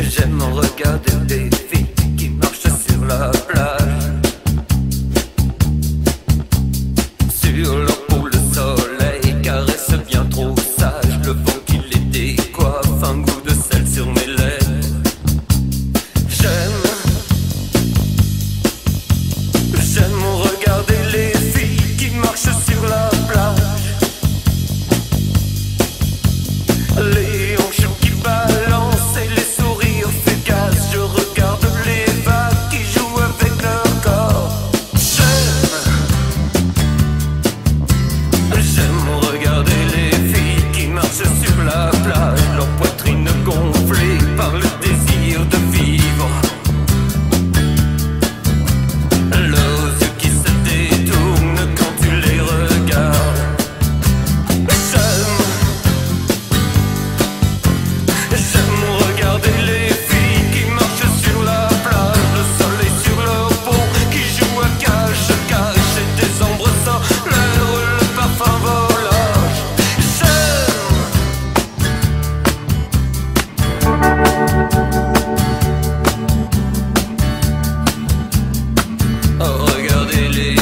Üzüm ola geldim really